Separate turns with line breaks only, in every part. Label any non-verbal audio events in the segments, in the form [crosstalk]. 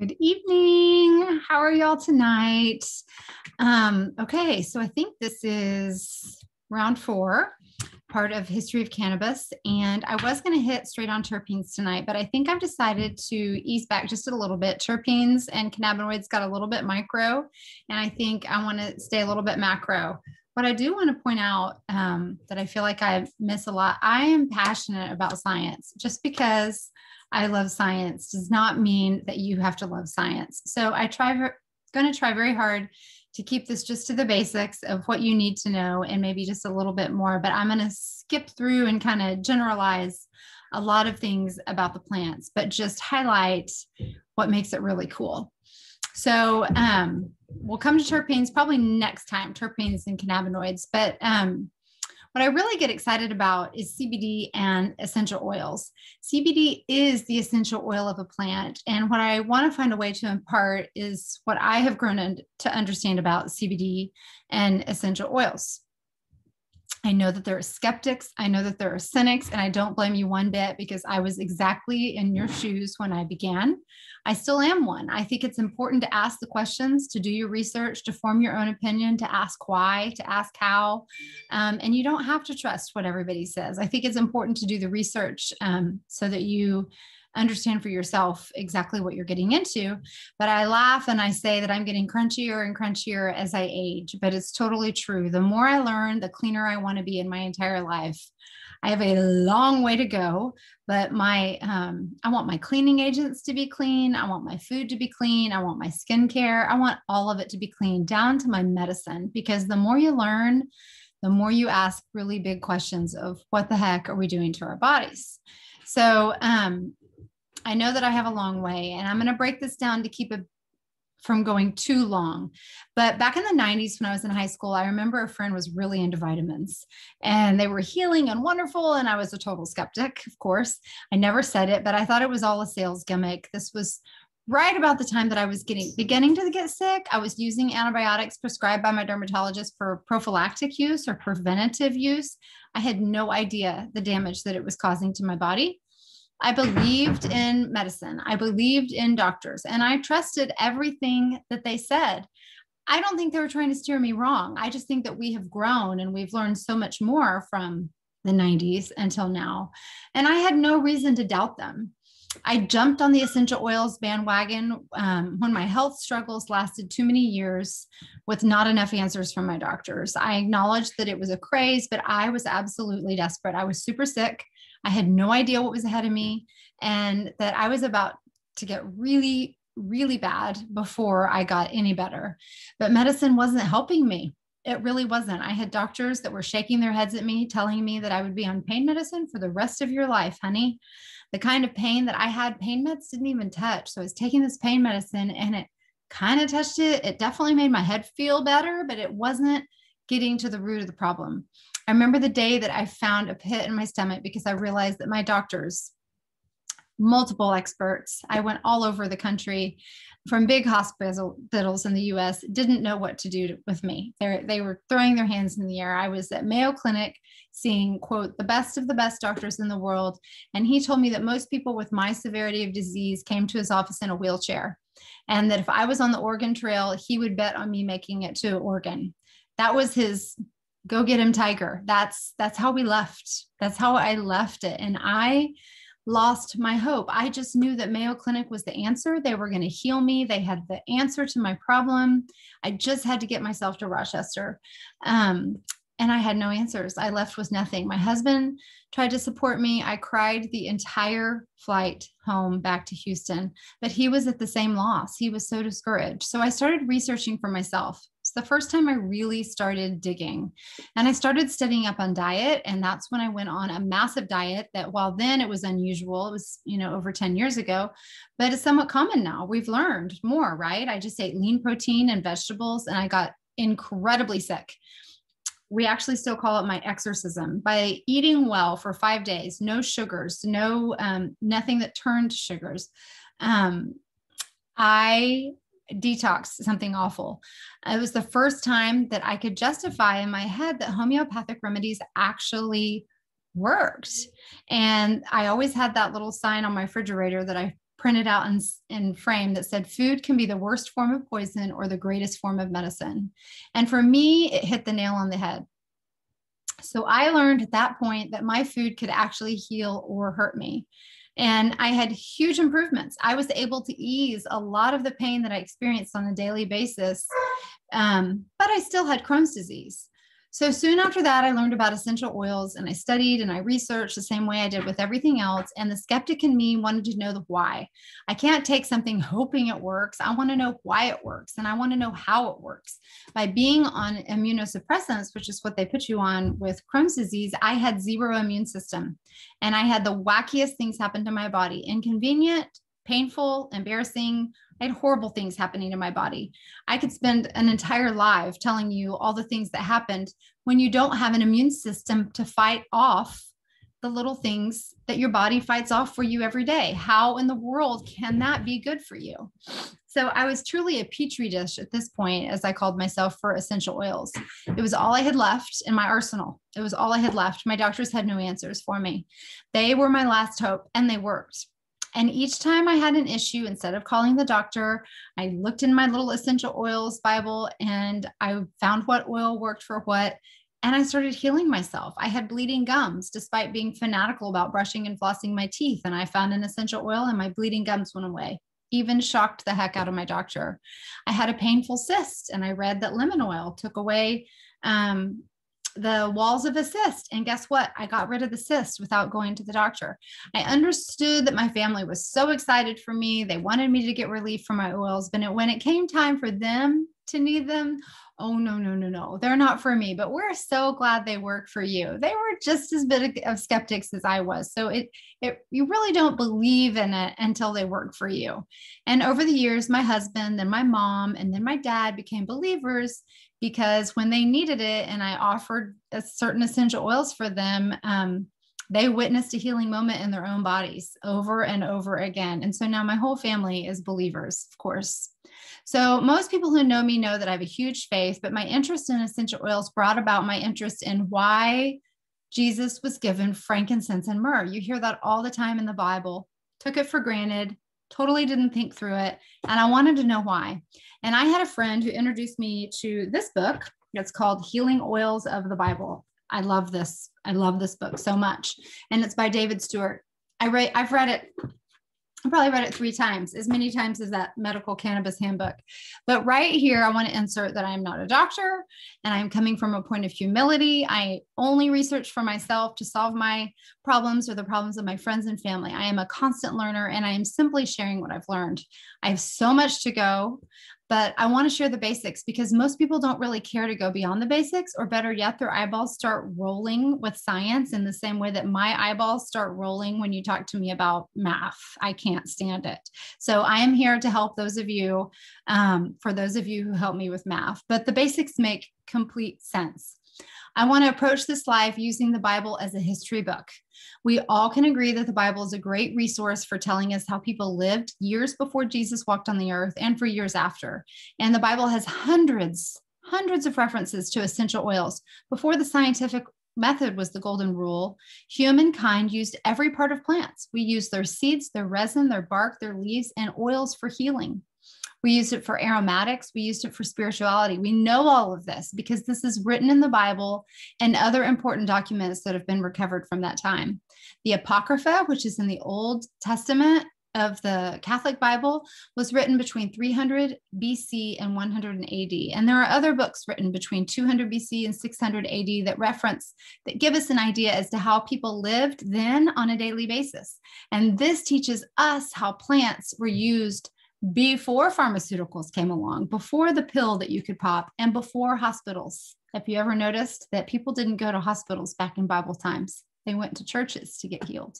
Good evening. How are y'all tonight? Um, okay, so I think this is round four, part of History of Cannabis. And I was going to hit straight on terpenes tonight, but I think I've decided to ease back just a little bit. Terpenes and cannabinoids got a little bit micro, and I think I want to stay a little bit macro. What I do want to point out um, that I feel like I miss a lot, I am passionate about science just because I love science does not mean that you have to love science. So I try going to try very hard to keep this just to the basics of what you need to know and maybe just a little bit more, but I'm going to skip through and kind of generalize a lot of things about the plants, but just highlight what makes it really cool. So um, we'll come to terpenes probably next time, terpenes and cannabinoids. But um, what I really get excited about is CBD and essential oils. CBD is the essential oil of a plant. And what I want to find a way to impart is what I have grown to understand about CBD and essential oils. I know that there are skeptics. I know that there are cynics, and I don't blame you one bit because I was exactly in your shoes when I began. I still am one. I think it's important to ask the questions, to do your research, to form your own opinion, to ask why, to ask how. Um, and you don't have to trust what everybody says. I think it's important to do the research um, so that you understand for yourself exactly what you're getting into. But I laugh and I say that I'm getting crunchier and crunchier as I age, but it's totally true. The more I learn, the cleaner I want to be in my entire life. I have a long way to go, but my um, I want my cleaning agents to be clean. I want my food to be clean. I want my skincare. I want all of it to be clean down to my medicine because the more you learn, the more you ask really big questions of what the heck are we doing to our bodies. So um, I know that I have a long way, and I'm going to break this down to keep it from going too long. But back in the 90s, when I was in high school, I remember a friend was really into vitamins and they were healing and wonderful. And I was a total skeptic, of course. I never said it, but I thought it was all a sales gimmick. This was right about the time that I was getting beginning to get sick. I was using antibiotics prescribed by my dermatologist for prophylactic use or preventative use. I had no idea the damage that it was causing to my body. I believed in medicine. I believed in doctors and I trusted everything that they said. I don't think they were trying to steer me wrong. I just think that we have grown and we've learned so much more from the 90s until now. And I had no reason to doubt them. I jumped on the essential oils bandwagon um, when my health struggles lasted too many years with not enough answers from my doctors. I acknowledged that it was a craze, but I was absolutely desperate. I was super sick. I had no idea what was ahead of me and that I was about to get really, really bad before I got any better. But medicine wasn't helping me. It really wasn't. I had doctors that were shaking their heads at me, telling me that I would be on pain medicine for the rest of your life, honey. The kind of pain that I had, pain meds didn't even touch. So I was taking this pain medicine and it kind of touched it. It definitely made my head feel better, but it wasn't getting to the root of the problem. I remember the day that I found a pit in my stomach because I realized that my doctors, multiple experts, I went all over the country from big hospitals in the US, didn't know what to do with me. They're, they were throwing their hands in the air. I was at Mayo Clinic seeing, quote, the best of the best doctors in the world. And he told me that most people with my severity of disease came to his office in a wheelchair. And that if I was on the Oregon Trail, he would bet on me making it to Oregon. That was his go get him tiger. That's that's how we left. That's how i left it. And i lost my hope. I just knew that mayo clinic was the answer. They were going to heal me. They had the answer to my problem. I just had to get myself to rochester. Um, and i had no answers. I left with nothing. My husband tried to support me. I cried the entire flight home back to houston but he was at the same loss. He was so discouraged. So i started researching for myself it's the first time I really started digging. And I started studying up on diet. And that's when I went on a massive diet that while then it was unusual, it was, you know, over 10 years ago, but it's somewhat common now. We've learned more, right? I just ate lean protein and vegetables and I got incredibly sick we actually still call it my exorcism by eating well for five days no sugars no um, nothing that turned sugars um, i detox something awful. It was the first time that I could justify in my head that homeopathic remedies actually worked. And I always had that little sign on my refrigerator that I printed out in, in frame that said food can be the worst form of poison or the greatest form of medicine. And for me, it hit the nail on the head. So I learned at that point that my food could actually heal or hurt me. And I had huge improvements. I was able to ease a lot of the pain that I experienced on a daily basis, um, but I still had Crohn's disease. So soon after that, I learned about essential oils and I studied and I researched the same way I did with everything else. And the skeptic in me wanted to know the why. I can't take something [laughs] hoping it works. I want to know why it works and I want to know how it works. By being on immunosuppressants, which is what they put you on with Crohn's disease, I had zero immune system and I had the wackiest things happen to my body inconvenient, painful, embarrassing, I had horrible things happening to my body. I could spend an entire life telling you all the things that happened when you don't have an immune system to fight off the little things that your body fights off for you every day. How in the world can that be good for you? So I was truly a petri dish at this point, as I called myself, for essential oils. It was all I had left in my arsenal. It was all I had left. My doctors had no answers for me. They were my last hope, and they worked. And each time I had an issue, instead of calling the doctor, I looked in my little essential oils Bible and I found what oil worked for what. And I started healing myself. I had bleeding gums despite being fanatical about brushing and flossing my teeth. And I found an essential oil and my bleeding gums went away. Even shocked the heck out of my doctor. I had a painful cyst and I read that lemon oil took away um, the walls of a cyst. And guess what? I got rid of the cyst without going to the doctor. I understood that my family was so excited for me. They wanted me to get relief from my oils. But when it came time for them to need them, oh, no, no, no, no, they're not for me. But we're so glad they work for you. They were just as big of skeptics as I was. So it, it, you really don't believe in it until they work for you. And over the years, my husband, then my mom, and then my dad became believers because when they needed it and I offered certain essential oils for them, um, they witnessed a healing moment in their own bodies over and over again. And so now my whole family is believers, of course. So most people who know me know that I have a huge faith, but my interest in essential oils brought about my interest in why Jesus was given frankincense and myrrh. You hear that all the time in the Bible. Took it for granted, totally didn't think through it. And I wanted to know why. And I had a friend who introduced me to this book. It's called Healing Oils of the Bible. I love this. I love this book so much. And it's by David Stewart. I read, I've read it I probably read it three times, as many times as that medical cannabis handbook. But right here, I want to insert that I am not a doctor and I'm coming from a point of humility. I only research for myself to solve my problems or the problems of my friends and family. I am a constant learner and I am simply sharing what I've learned. I have so much to go but I want to share the basics because most people don't really care to go beyond the basics, or better yet, their eyeballs start rolling with science in the same way that my eyeballs start rolling when you talk to me about math. I can't stand it. So I am here to help those of you, um, for those of you who help me with math, but the basics make complete sense. I want to approach this life using the Bible as a history book. We all can agree that the Bible is a great resource for telling us how people lived years before Jesus walked on the earth and for years after. And the Bible has hundreds, hundreds of references to essential oils. Before the scientific method was the golden rule, humankind used every part of plants. We used their seeds, their resin, their bark, their leaves, and oils for healing. We used it for aromatics. We used it for spirituality. We know all of this because this is written in the Bible and other important documents that have been recovered from that time. The Apocrypha, which is in the Old Testament of the Catholic Bible, was written between 300 BC and 100 AD. And there are other books written between 200 BC and 600 AD that reference, that give us an idea as to how people lived then on a daily basis. And this teaches us how plants were used before pharmaceuticals came along, before the pill that you could pop, and before hospitals. Have you ever noticed that people didn't go to hospitals back in Bible times? They went to churches to get healed.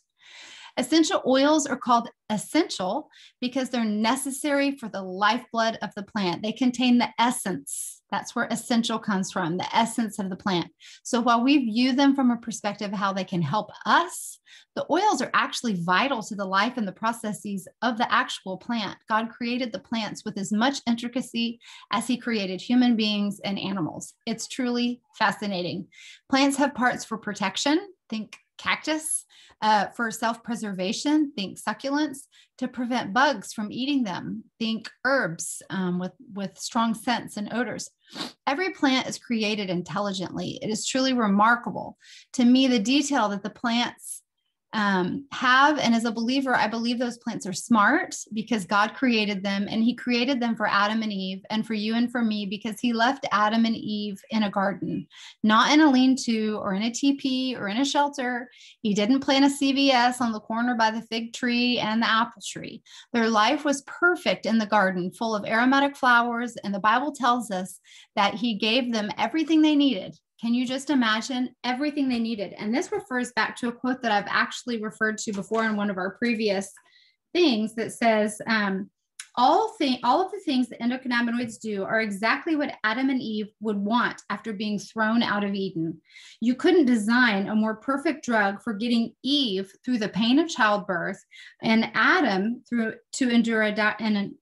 Essential oils are called essential because they're necessary for the lifeblood of the plant. They contain the essence. That's where essential comes from, the essence of the plant. So while we view them from a perspective of how they can help us, the oils are actually vital to the life and the processes of the actual plant. God created the plants with as much intricacy as he created human beings and animals. It's truly fascinating. Plants have parts for protection. Think cactus. Uh, for self preservation, think succulents. To prevent bugs from eating them, think herbs um, with, with strong scents and odors. Every plant is created intelligently. It is truly remarkable. To me, the detail that the plants um, have. And as a believer, I believe those plants are smart because God created them and He created them for Adam and Eve and for you and for me because He left Adam and Eve in a garden, not in a lean to or in a teepee or in a shelter. He didn't plant a CVS on the corner by the fig tree and the apple tree. Their life was perfect in the garden, full of aromatic flowers. And the Bible tells us that He gave them everything they needed can you just imagine everything they needed? And this refers back to a quote that I've actually referred to before in one of our previous things that says, um, all, thing, all of the things that endocannabinoids do are exactly what Adam and Eve would want after being thrown out of Eden. You couldn't design a more perfect drug for getting Eve through the pain of childbirth and Adam through to endure a, an,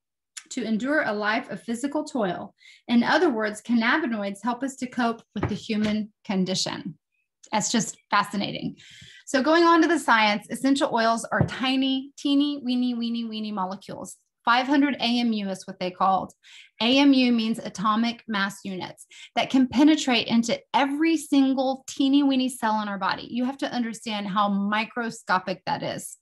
to endure a life of physical toil. In other words, cannabinoids help us to cope with the human condition. That's just fascinating. So, going on to the science, essential oils are tiny, teeny, weeny, weeny, weeny molecules. 500 AMU is what they called. AMU means atomic mass units that can penetrate into every single teeny weeny cell in our body. You have to understand how microscopic that is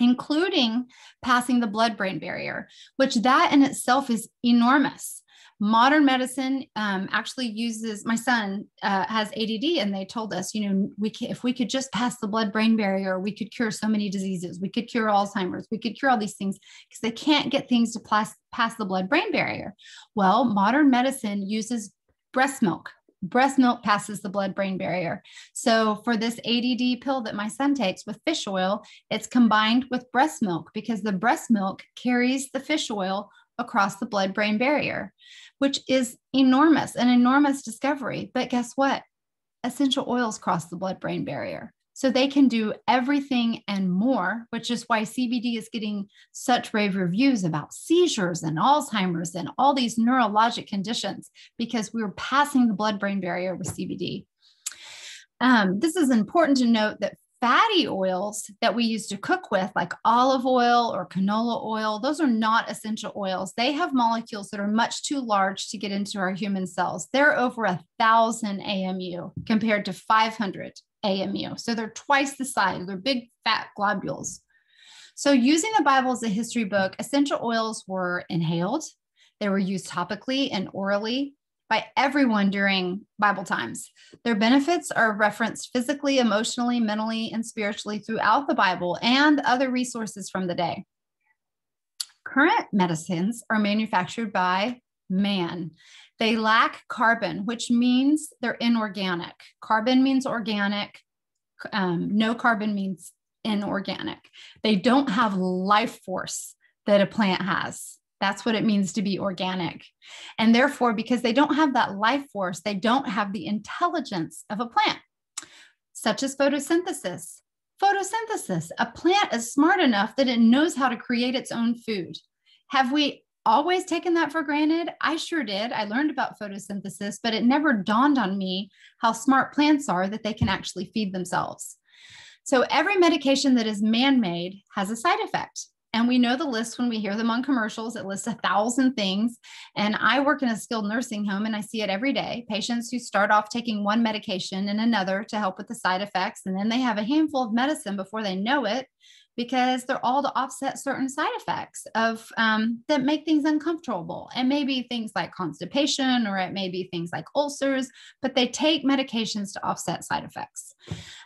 including passing the blood brain barrier, which that in itself is enormous. Modern medicine um, actually uses. My son uh, has ADD, and they told us, you know, we can, if we could just pass the blood-brain barrier, we could cure so many diseases. We could cure Alzheimer's. We could cure all these things because they can't get things to pass pass the blood-brain barrier. Well, modern medicine uses breast milk breast milk passes the blood brain barrier. So for this ADD pill that my son takes with fish oil, it's combined with breast milk because the breast milk carries the fish oil across the blood brain barrier, which is enormous, an enormous discovery. But guess what? Essential oils cross the blood brain barrier. So they can do everything and more, which is why CBD is getting such rave reviews about seizures and Alzheimer's and all these neurologic conditions because we are passing the blood brain barrier with CBD. Um, this is important to note that fatty oils that we use to cook with, like olive oil or canola oil, those are not essential oils. They have molecules that are much too large to get into our human cells. They're over a thousand AMU compared to 500 AMU. So they're twice the size, they're big fat globules. So, using the Bible as a history book, essential oils were inhaled, they were used topically and orally by everyone during Bible times. Their benefits are referenced physically, emotionally, mentally, and spiritually throughout the Bible and other resources from the day. Current medicines are manufactured by man. They lack carbon, which means they're inorganic. Carbon means organic. Um, no carbon means inorganic. They don't have life force that a plant has. That's what it means to be organic. And therefore, because they don't have that life force, they don't have the intelligence of a plant, such as photosynthesis. Photosynthesis, a plant is smart enough that it knows how to create its own food. Have we always taken that for granted. I sure did. I learned about photosynthesis, but it never dawned on me how smart plants are that they can actually feed themselves. So every medication that is man made has a side effect. And we know the list when we hear them on commercials. It lists a thousand things. And I work in a skilled nursing home and I see it every day. Patients who start off taking one medication and another to help with the side effects. And then they have a handful of medicine before they know it because they're all to offset certain side effects of um, that make things uncomfortable and maybe things like constipation or it may be things like ulcers but they take medications to offset side effects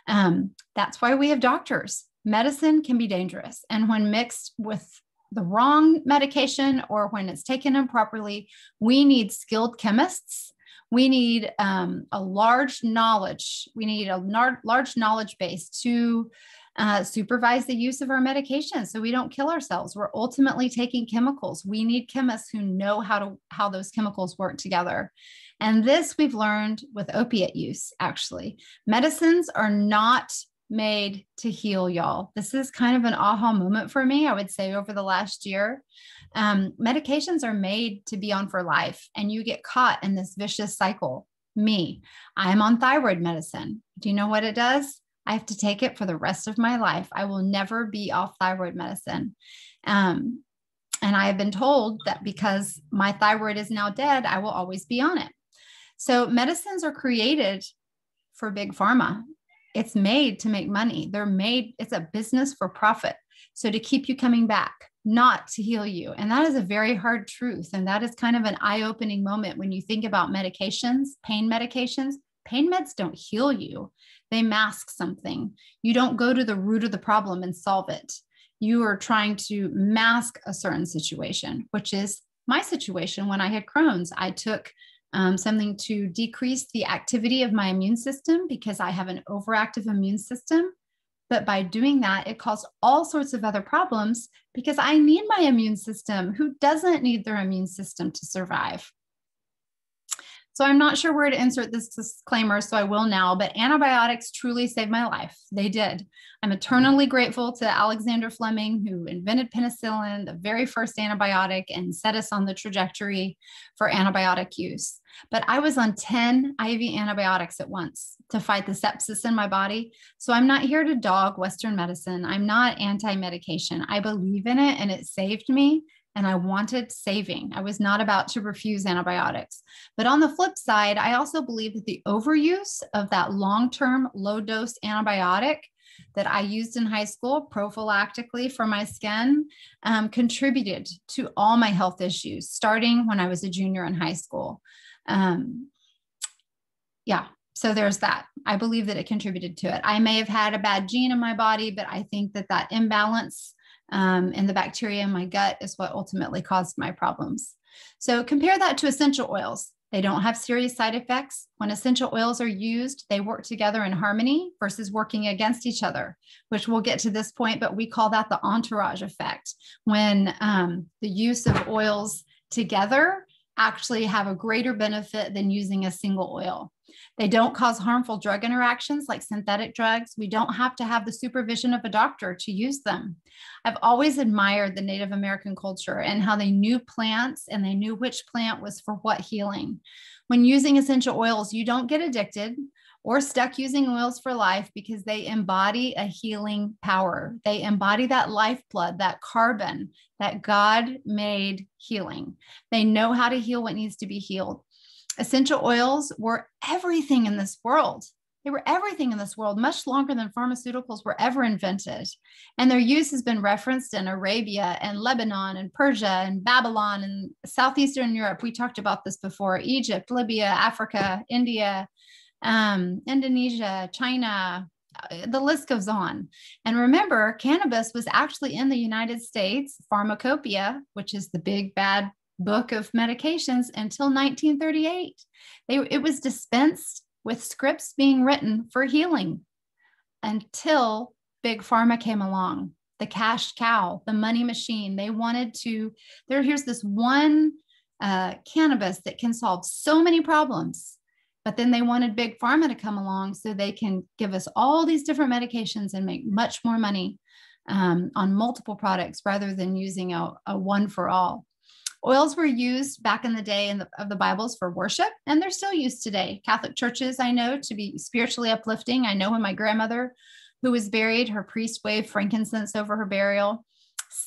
um, that's why we have doctors medicine can be dangerous and when mixed with the wrong medication or when it's taken improperly we need skilled chemists we need um, a large knowledge we need a nar- large knowledge base to uh, supervise the use of our medications so we don't kill ourselves. We're ultimately taking chemicals. We need chemists who know how to how those chemicals work together. And this we've learned with opiate use, actually. Medicines are not made to heal y'all. This is kind of an aha moment for me, I would say, over the last year. Um, medications are made to be on for life, and you get caught in this vicious cycle. Me, I'm on thyroid medicine. Do you know what it does? I have to take it for the rest of my life. I will never be off thyroid medicine. Um, and I have been told that because my thyroid is now dead, I will always be on it. So medicines are created for big pharma. It's made to make money. They're made, it's a business for profit. So to keep you coming back, not to heal you. And that is a very hard truth. And that is kind of an eye opening moment when you think about medications, pain medications. Pain meds don't heal you, they mask something. You don't go to the root of the problem and solve it. You are trying to mask a certain situation, which is my situation when I had Crohn's. I took um, something to decrease the activity of my immune system because I have an overactive immune system. But by doing that, it caused all sorts of other problems because I need my immune system. Who doesn't need their immune system to survive? So I'm not sure where to insert this disclaimer, so I will now, but antibiotics truly saved my life. They did. I'm eternally grateful to Alexander Fleming, who invented penicillin, the very first antibiotic, and set us on the trajectory for antibiotic use. But I was on 10 IV antibiotics at once to fight the sepsis in my body. So I'm not here to dog Western medicine. I'm not anti medication. I believe in it and it saved me and I wanted saving. I was not about to refuse antibiotics. But on the flip side, I also believe that the overuse of that long term low dose antibiotic that I used in high school prophylactically for my skin um, contributed to all my health issues starting when I was a junior in high school. Um, yeah, so there's that. I believe that it contributed to it. I may have had a bad gene in my body, but I think that that imbalance um, and the bacteria in my gut is what ultimately caused my problems. So compare that to essential oils. They don't have serious side effects. When essential oils are used, they work together in harmony versus working against each other, which we'll get to this point, but we call that the entourage effect. When um, the use of oils together actually have a greater benefit than using a single oil. They don't cause harmful drug interactions like synthetic drugs. We don't have to have the supervision of a doctor to use them. I've always admired the Native American culture and how they knew plants and they knew which plant was for what healing. When using essential oils, you don't get addicted or stuck using oils for life because they embody a healing power. They embody that lifeblood, that carbon that God made healing. They know how to heal what needs to be healed. Essential oils were everything in this world. They were everything in this world, much longer than pharmaceuticals were ever invented. And their use has been referenced in Arabia and Lebanon and Persia and Babylon and Southeastern Europe. We talked about this before Egypt, Libya, Africa, India, um, Indonesia, China, uh, the list goes on. And remember, cannabis was actually in the United States, pharmacopoeia, which is the big bad book of medications, until 1938. They, it was dispensed with scripts being written for healing until big pharma came along the cash cow the money machine they wanted to there here's this one uh, cannabis that can solve so many problems but then they wanted big pharma to come along so they can give us all these different medications and make much more money um, on multiple products rather than using a, a one for all Oils were used back in the day in the, of the Bibles for worship, and they're still used today. Catholic churches, I know, to be spiritually uplifting. I know when my grandmother, who was buried, her priest waved frankincense over her burial.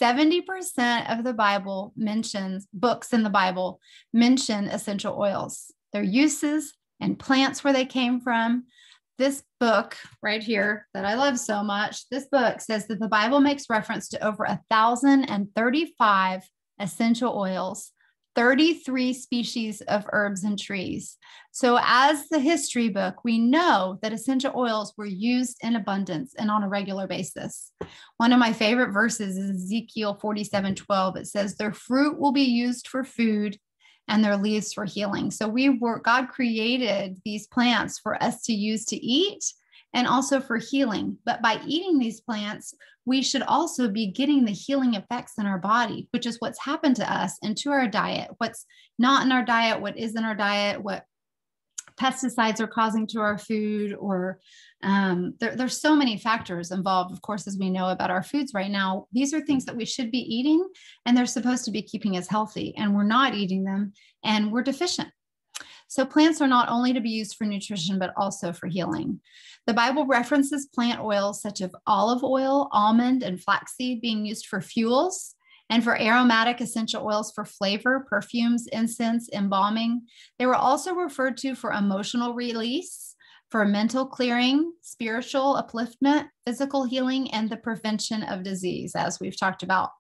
70% of the Bible mentions, books in the Bible mention essential oils, their uses, and plants where they came from. This book right here that I love so much, this book says that the Bible makes reference to over a thousand and thirty-five essential oils, 33 species of herbs and trees. So, as the history book, we know that essential oils were used in abundance and on a regular basis. One of my favorite verses is Ezekiel 47 12. It says, Their fruit will be used for food and their leaves for healing. So, we were, God created these plants for us to use to eat and also for healing. But by eating these plants, we should also be getting the healing effects in our body, which is what's happened to us and to our diet, what's not in our diet, what is in our diet, what pesticides are causing to our food, or um, there, there's so many factors involved, of course, as we know about our foods right now. These are things that we should be eating, and they're supposed to be keeping us healthy, and we're not eating them, and we're deficient. So plants are not only to be used for nutrition, but also for healing. The Bible references plant oils such as olive oil, almond, and flaxseed being used for fuels and for aromatic essential oils for flavor, perfumes, incense, embalming. They were also referred to for emotional release, for mental clearing, spiritual upliftment, physical healing, and the prevention of disease, as we've talked about.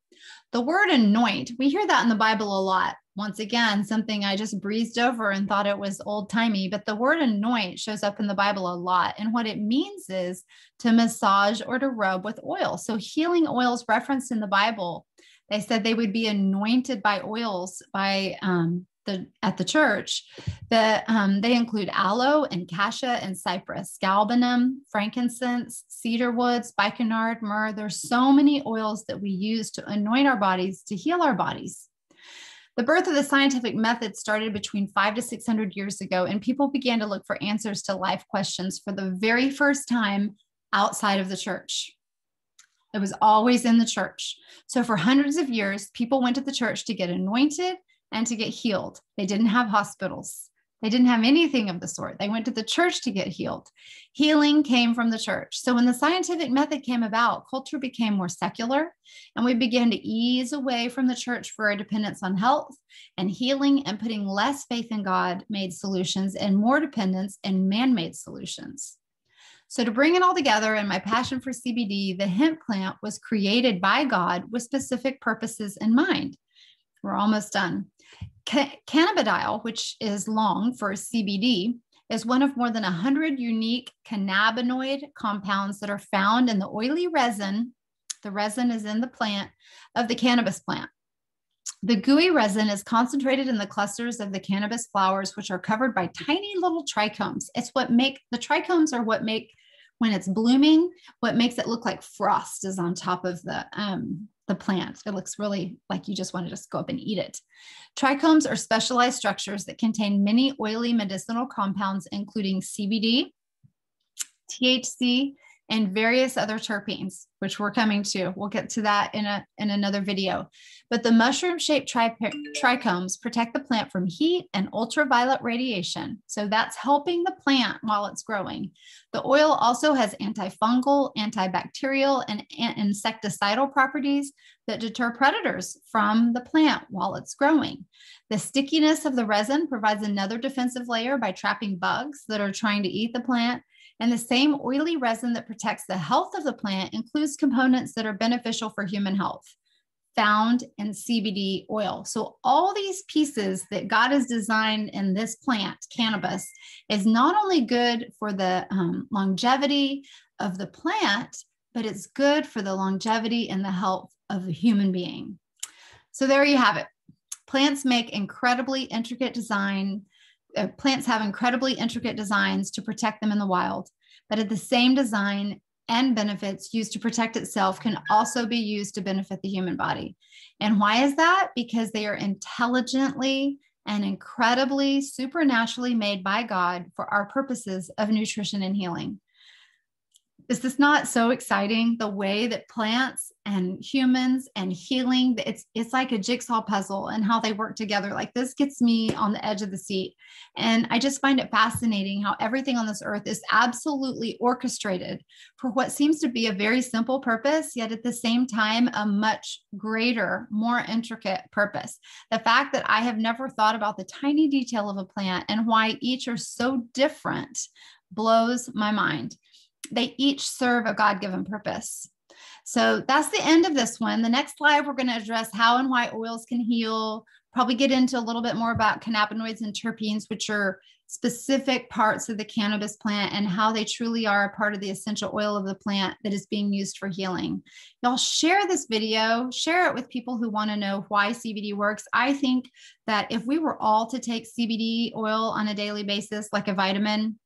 The word anoint, we hear that in the Bible a lot. Once again, something I just breezed over and thought it was old timey, but the word anoint shows up in the Bible a lot. And what it means is to massage or to rub with oil. So, healing oils referenced in the Bible they said they would be anointed by oils by um, the at the church. The um, they include aloe and cassia and cypress, galbanum, frankincense, cedar woods, spikenard, myrrh. There's so many oils that we use to anoint our bodies to heal our bodies. The birth of the scientific method started between five to 600 years ago, and people began to look for answers to life questions for the very first time outside of the church. It was always in the church. So for hundreds of years, people went to the church to get anointed and to get healed. They didn't have hospitals. They didn't have anything of the sort. They went to the church to get healed. Healing came from the church. So when the scientific method came about, culture became more secular, and we began to ease away from the church for our dependence on health and healing, and putting less faith in God made solutions and more dependence in man made solutions. So, to bring it all together and my passion for CBD, the hemp plant was created by God with specific purposes in mind. We're almost done. Ca- cannabidiol, which is long for CBD, is one of more than 100 unique cannabinoid compounds that are found in the oily resin. The resin is in the plant of the cannabis plant. The gooey resin is concentrated in the clusters of the cannabis flowers, which are covered by tiny little trichomes. It's what make the trichomes are what make when it's blooming, what makes it look like frost is on top of the um, the plant. It looks really like you just want to just go up and eat it. Trichomes are specialized structures that contain many oily medicinal compounds, including CBD, THC, and various other terpenes, which we're coming to. We'll get to that in, a, in another video. But the mushroom shaped tri- trichomes protect the plant from heat and ultraviolet radiation. So that's helping the plant while it's growing. The oil also has antifungal, antibacterial, and insecticidal properties that deter predators from the plant while it's growing. The stickiness of the resin provides another defensive layer by trapping bugs that are trying to eat the plant and the same oily resin that protects the health of the plant includes components that are beneficial for human health found in CBD oil. So, all these pieces that God has designed in this plant, cannabis, is not only good for the um, longevity of the plant, but it's good for the longevity and the health of the human being. So, there you have it. Plants make incredibly intricate design uh, plants have incredibly intricate designs to protect them in the wild, but at the same design and benefits used to protect itself can also be used to benefit the human body. And why is that? Because they are intelligently and incredibly supernaturally made by God for our purposes of nutrition and healing is this not so exciting? The way that plants and humans and healing it's it's like a jigsaw puzzle and how they work together. Like this gets me on the edge of the seat. And i just find it fascinating how everything on this earth is absolutely orchestrated for what seems to be a very simple purpose yet at the same time a much greater more intricate purpose. The fact that i have never thought about the tiny detail of a plant and why each are so different blows my mind they each serve a God given purpose. So that's the end of this one. The next slide, we're going to address how and why oils can heal, probably get into a little bit more about cannabinoids and terpenes, which are specific parts of the cannabis plant and how they truly are a part of the essential oil of the plant that is being used for healing. Y'all share this video, share it with people who want to know why CBD works. I think that if we were all to take CBD oil on a daily basis, like a vitamin,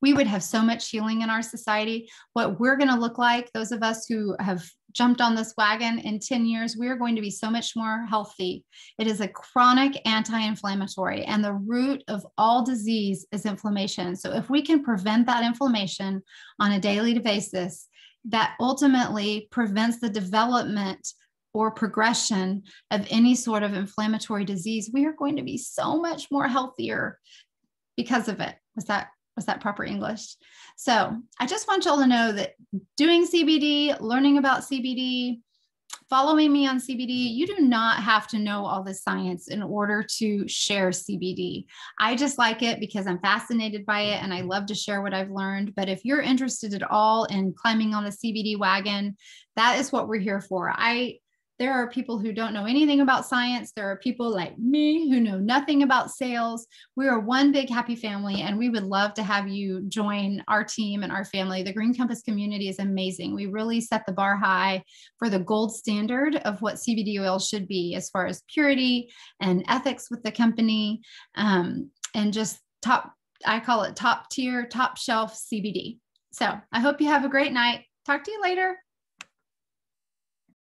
we would have so much healing in our society. What we're going to look like, those of us who have jumped on this wagon in 10 years, we are going to be so much more healthy. It is a chronic anti inflammatory, and the root of all disease is inflammation. So, if we can prevent that inflammation on a daily basis, that ultimately prevents the development or progression of any sort of inflammatory disease, we are going to be so much more healthier because of it. Was that was that proper English? So I just want y'all to know that doing CBD, learning about CBD, following me on CBD, you do not have to know all the science in order to share CBD. I just like it because I'm fascinated by it and I love to share what I've learned. But if you're interested at all in climbing on the CBD wagon, that is what we're here for. I there are people who don't know anything about science. There are people like me who know nothing about sales. We are one big happy family, and we would love to have you join our team and our family. The Green Compass community is amazing. We really set the bar high for the gold standard of what CBD oil should be as far as purity and ethics with the company, um, and just top, I call it top tier, top shelf CBD. So I hope you have a great night. Talk to you later.